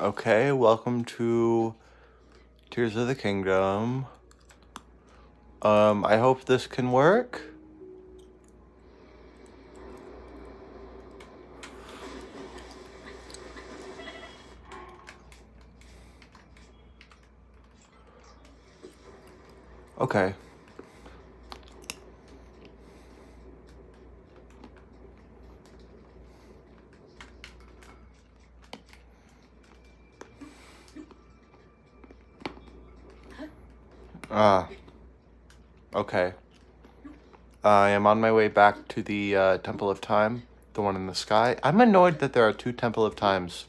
Okay, welcome to Tears of the Kingdom. Um, I hope this can work. Okay. Ah. okay. I am on my way back to the uh, Temple of Time, the one in the sky. I'm annoyed that there are two Temple of Times,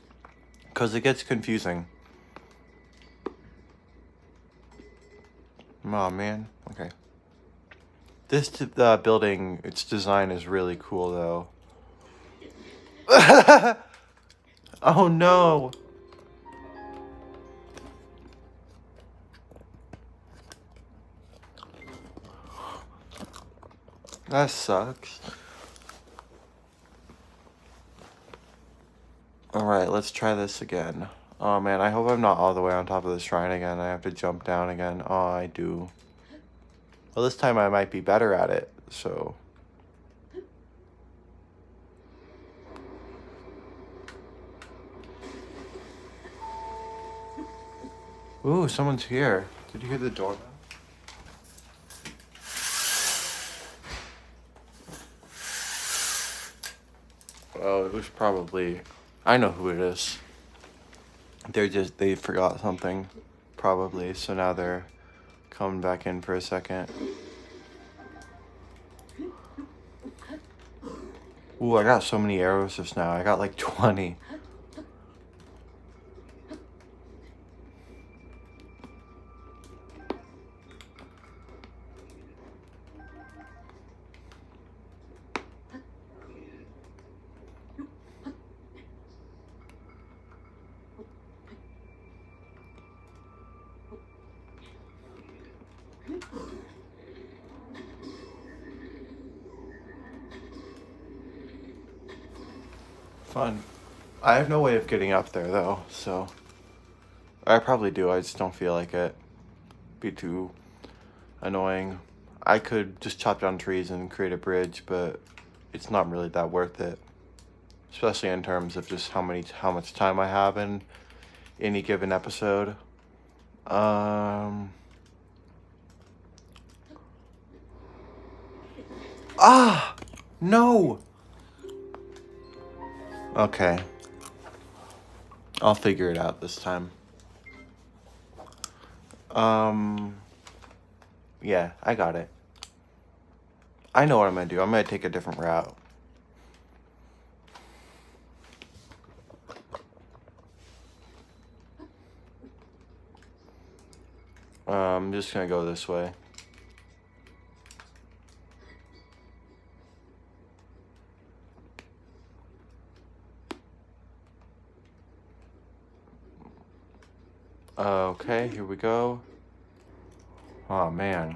because it gets confusing. Oh man, okay. This uh, building, its design is really cool though. oh no! That sucks. Alright, let's try this again. Oh man, I hope I'm not all the way on top of the shrine again. I have to jump down again. Oh, I do. Well, this time I might be better at it, so... Ooh, someone's here. Did you hear the doorbell? Oh, it was probably. I know who it is. They're just. They forgot something, probably, so now they're coming back in for a second. Ooh, I got so many arrows just now. I got like 20. Fun. I have no way of getting up there though, so I probably do. I just don't feel like it. Be too annoying. I could just chop down trees and create a bridge, but it's not really that worth it. Especially in terms of just how many how much time I have in any given episode. Um Ah! No! Okay. I'll figure it out this time. Um, yeah, I got it. I know what I'm gonna do. I'm gonna take a different route. Uh, I'm just gonna go this way. Okay, here we go. Oh man.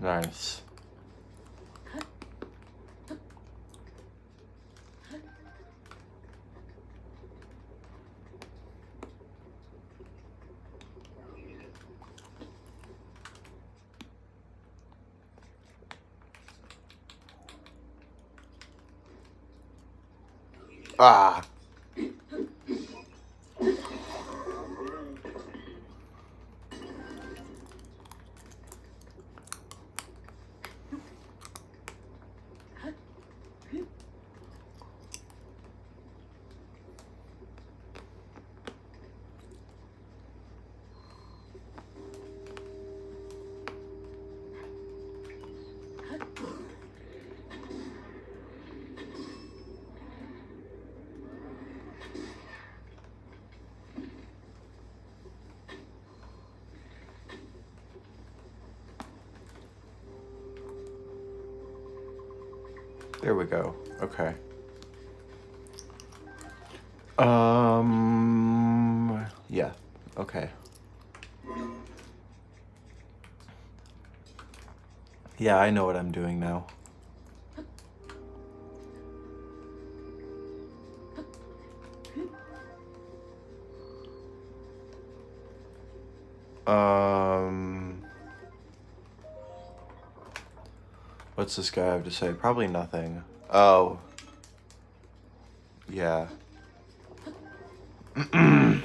Nice. Ah. There we go. Okay. Um, yeah. Okay. Yeah, I know what I'm doing now. Um, what's this guy have to say? Probably nothing. Oh, yeah.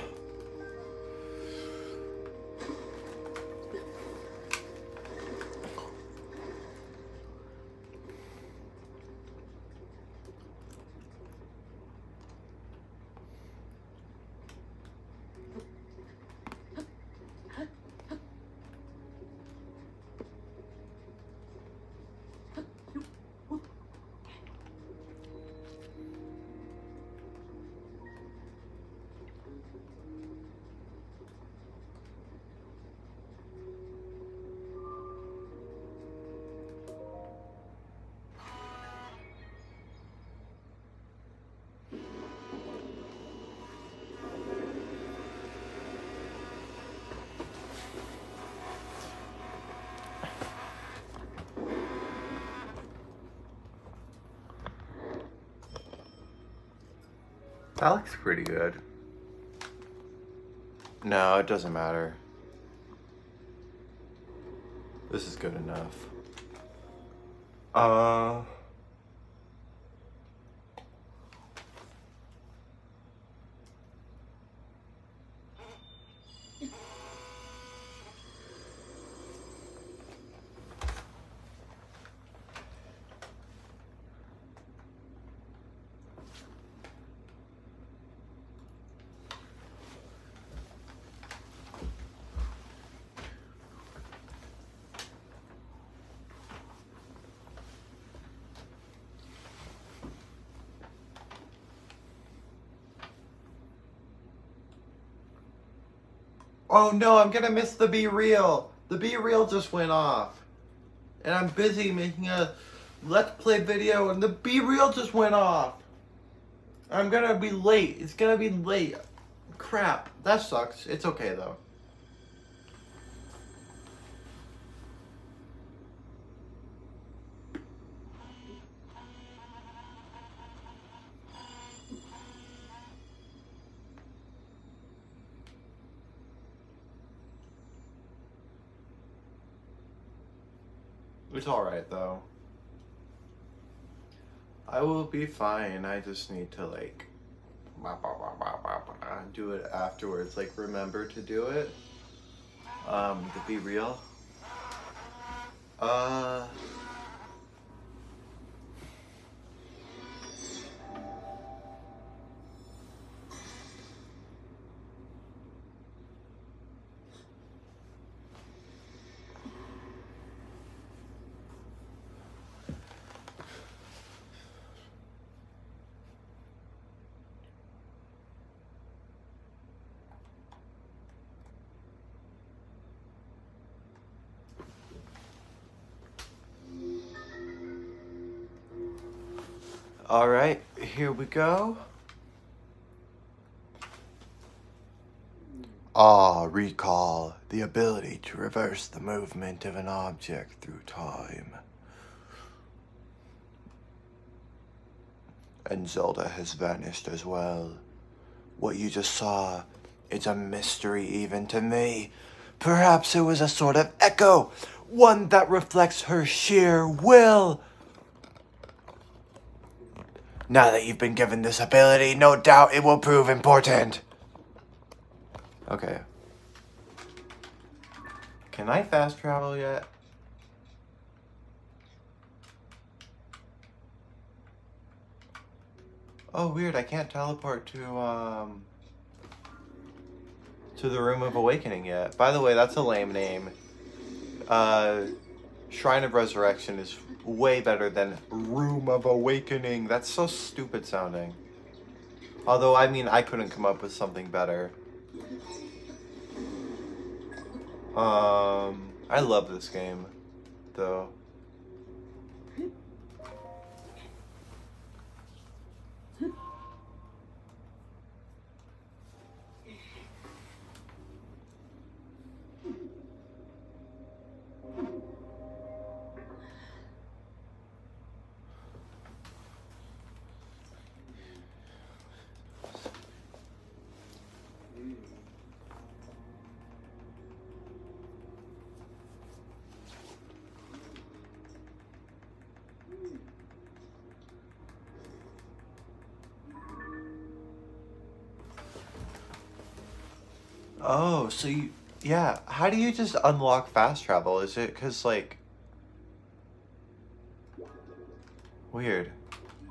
That looks pretty good. No, it doesn't matter. This is good enough. Uh... Oh no, I'm gonna miss the BeReal. The BeReal just went off. And I'm busy making a Let's Play video and the BeReal just went off. I'm gonna be late. It's gonna be late. Crap. That sucks. It's okay though. It's alright though. I will be fine. I just need to like do it afterwards. Like remember to do it. Um, to BeReal. Uh All right, here we go. Ah, recall the ability to reverse the movement of an object through time. And Zelda has vanished as well. What you just saw, it's a mystery even to me. Perhaps it was a sort of echo, one that reflects her sheer will. Now that you've been given this ability, no doubt it will prove important. Okay. Can I fast travel yet? Oh, weird. I can't teleport to, um... To the Room of Awakening yet. By the way, that's a lame name. Uh... Shrine of Resurrection is way better than Room of Awakening. That's so stupid sounding. Although, I mean, I couldn't come up with something better. Um, I love this game, though. Oh, so you, yeah. How do you just unlock fast travel? Is it because, like, weird.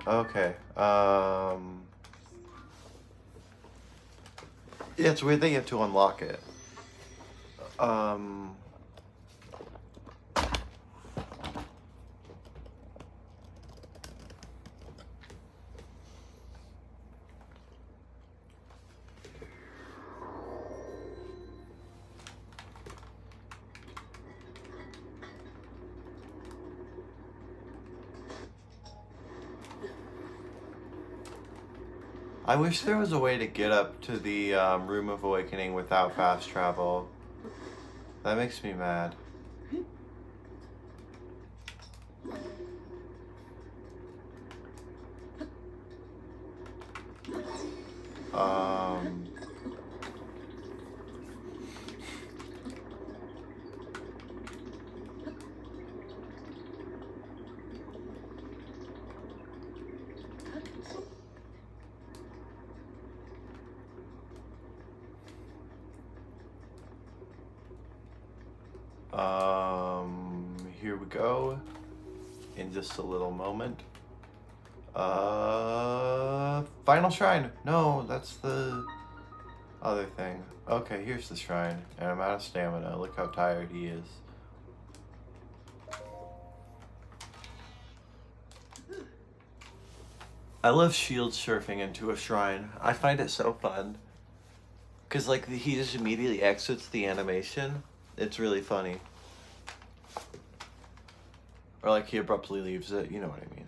Okay. Um, yeah, it's weird that you have to unlock it. Um, I wish there was a way to get up to the um, Room of Awakening without fast travel. That makes me mad. Shrine. No, that's the other thing. Okay, here's the shrine. And I'm out of stamina. Look how tired he is. I love shield surfing into a shrine. I find it so fun. Cause like he just immediately exits the animation. It's really funny. Or like he abruptly leaves it, you know what I mean.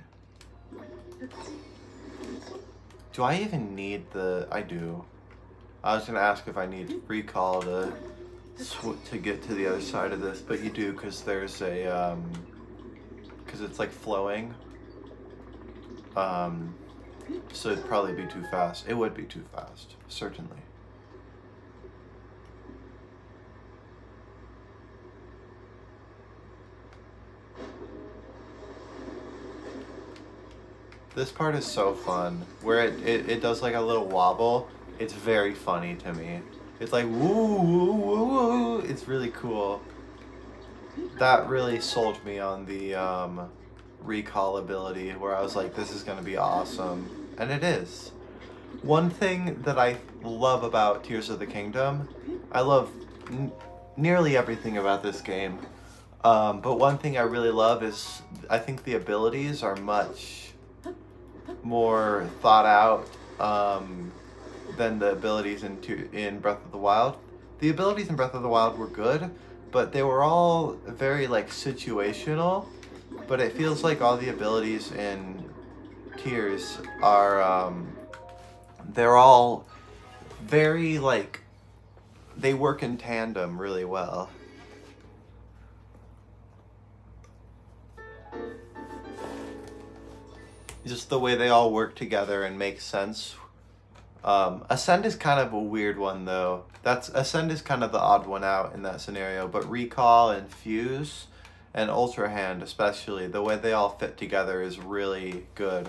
Do I even need the, I do. I was gonna ask if I need recall to to get to the other side of this, but you do because there's a, um, because it's like flowing. Um, so it'd probably be too fast. It would be too fast, certainly. This part is so fun. Where it, it, it does like a little wobble. It's very funny to me. It's like woo woo woo woo. It's really cool. That really sold me on the um, recall ability where I was like, this is gonna be awesome. And it is. One thing that I love about Tears of the Kingdom, I love nearly everything about this game. Um, but one thing I really love is I think the abilities are much more thought out um, than the abilities in two, in Breath of the Wild. The abilities in Breath of the Wild were good, but they were all very like situational. But it feels like all the abilities in Tears are um, they're all very like they work in tandem really well. Just the way they all work together and make sense. Um, Ascend is kind of a weird one though. That's Ascend is kind of the odd one out in that scenario, but Recall and Fuse and Ultra Hand especially, the way they all fit together is really good.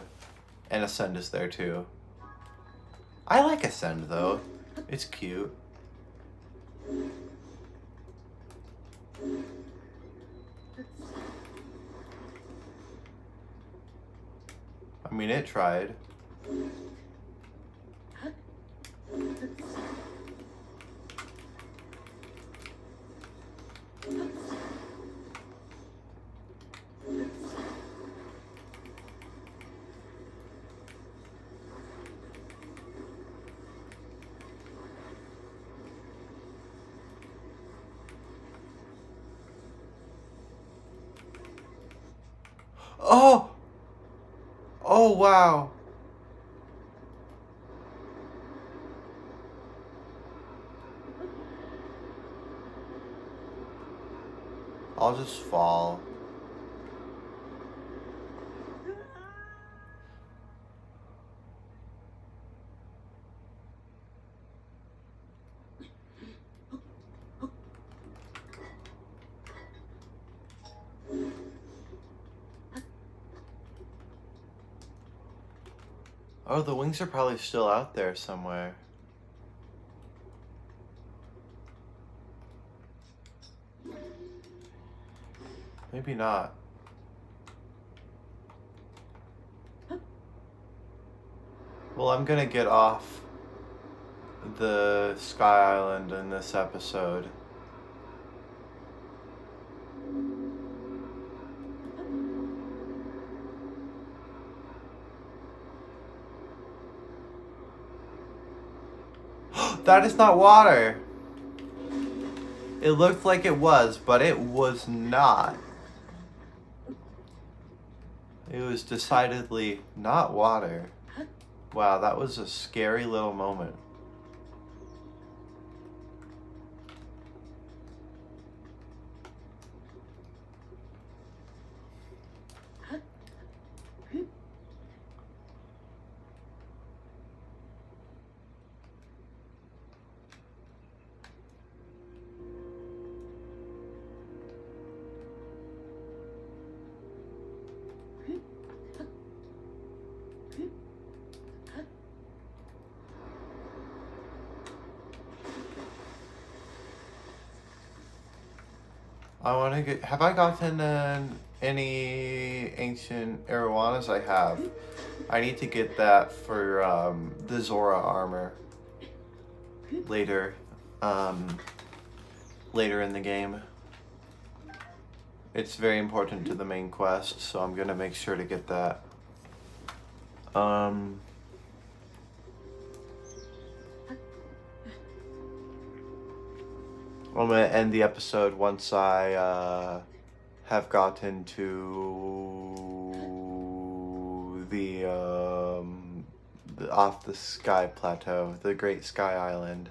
And Ascend is there too. I like Ascend though. It's cute. I mean, it tried. Oh! Oh, wow. I'll just fall. Oh, the wings are probably still out there somewhere. Maybe not. Well, I'm gonna get off the Sky Island in this episode. That is not water. It looked like it was, but it was not. It was decidedly not water. Wow, that was a scary little moment. I want to get. Have I gotten uh, any ancient arowanas? I have. I need to get that for um, the Zora armor later. Um, later in the game. It's very important to the main quest, so I'm gonna make sure to get that. Um. I'm gonna end the episode once I uh, have gotten to the, um, the off the sky plateau, the Great Sky Island.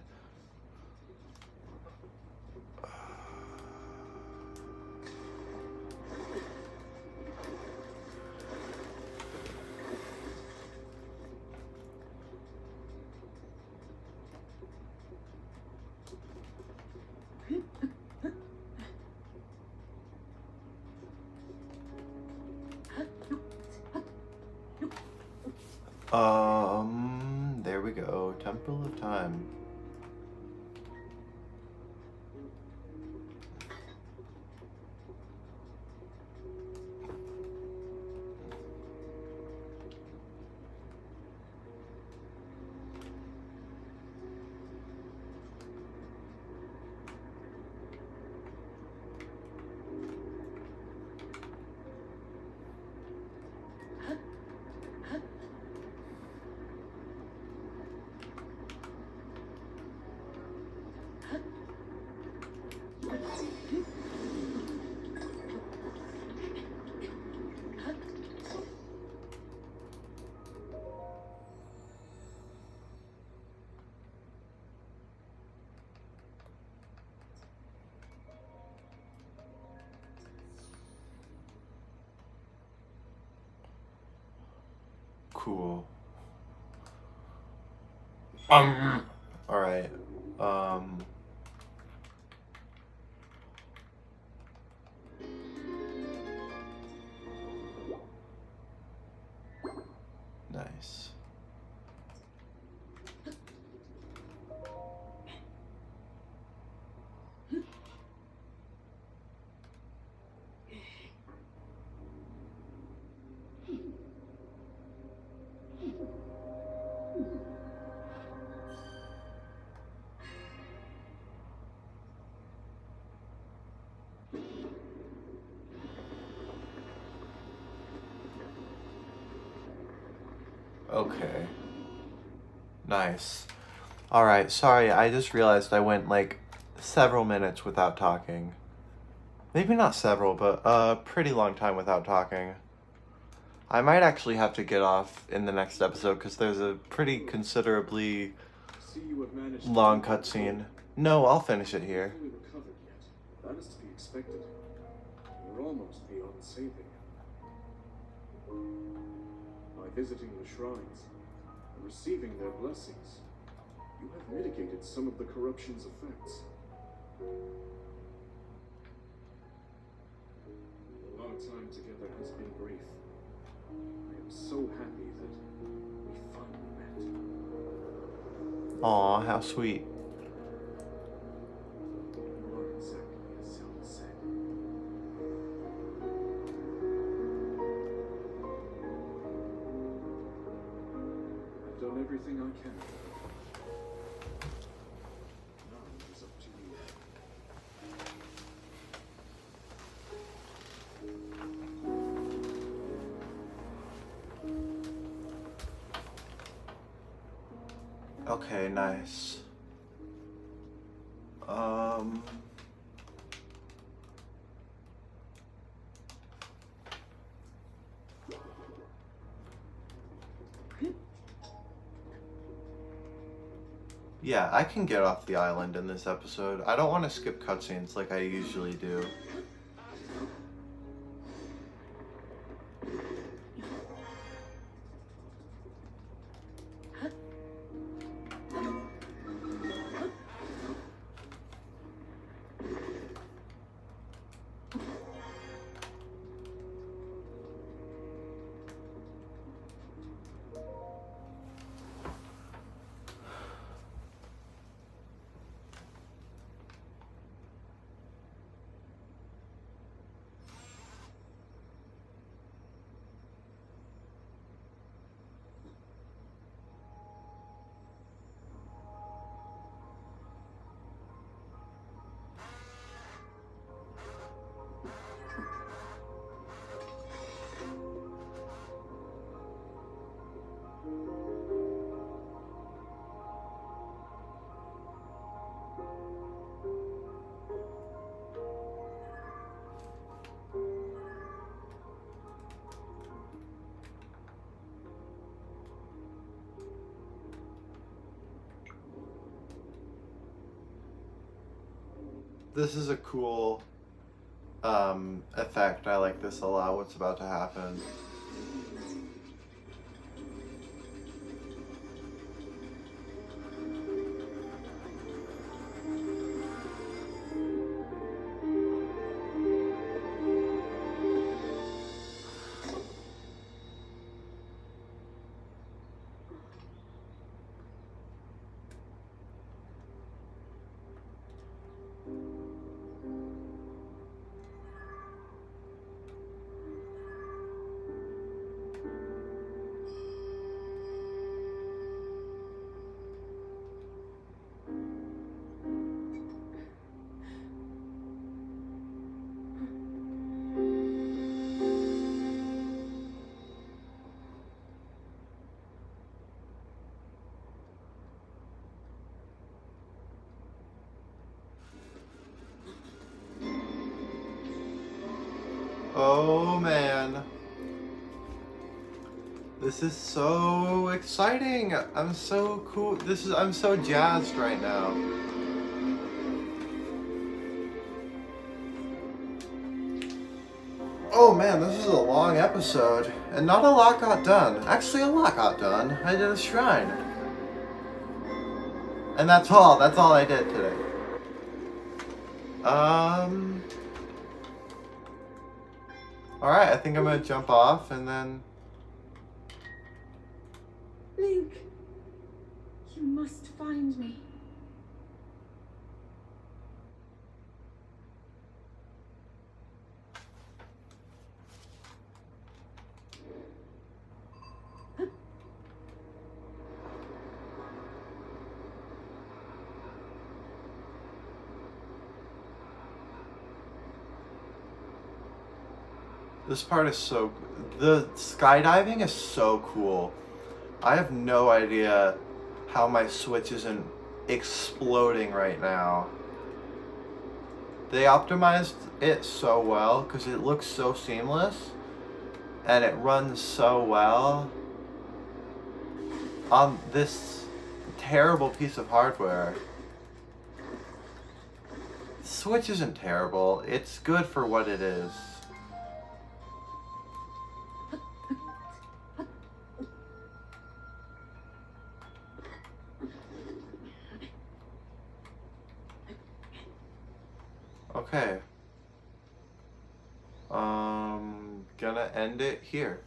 Temple of Time. Cool. Um. All right. Um. Nice. Okay. Nice. All right. Sorry, I just realized I went like several minutes without talking. Maybe not several, but a pretty long time without talking. I might actually have to get off in the next episode because there's a pretty considerably See you have long cutscene. No, I'll finish it here. fully recovered yet. That is to be expected. You're almost beyond saving. Visiting the shrines and receiving their blessings, you have mitigated some of the corruption's effects. Our time together has been brief. I am so happy that we finally met. Aw, how sweet. Everything I can. Okay, nice. Um. Yeah, I can get off the island in this episode. I don't want to skip cutscenes like I usually do. This is a cool um, effect. I like this a lot. What's about to happen? Oh man. This is so exciting. I'm so cool. This is I'm so jazzed right now. Oh man, this is a long episode, and not a lot got done. Actually, a lot got done. I did a shrine. And that's all. That's all I did today. Um. Alright, I think I'm gonna jump off and then. Link, you must find me. This part is so. The skydiving is so cool. I have no idea how my Switch isn't exploding right now. They optimized it so well because it looks so seamless and it runs so well on this terrible piece of hardware. Switch isn't terrible, it's good for what it is. Okay. Um, gonna end it here.